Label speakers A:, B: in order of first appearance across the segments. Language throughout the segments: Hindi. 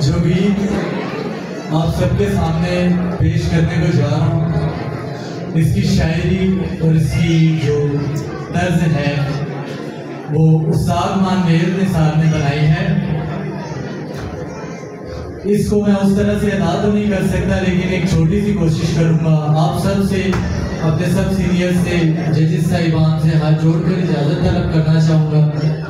A: जो भी आप सबके सामने पेश करने को जा रहा हूँ। इसकी शायरी और इसकी जो तर्ज है, वो उस्ताद मानवेल ने साहब ने बनाई है। इसको मैं उस तरह से अदा तो नहीं कर सकता, लेकिन एक छोटी सी कोशिश करूँगा। आप सबसे, अपने सब सीनियर से, जजेस साहिबान से हाथ जोड़कर इजाज़त तलब करना चाहूँगा।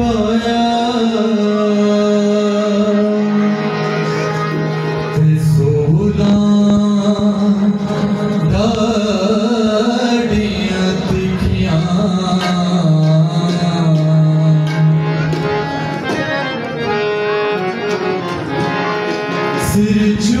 A: boy. जो यीशु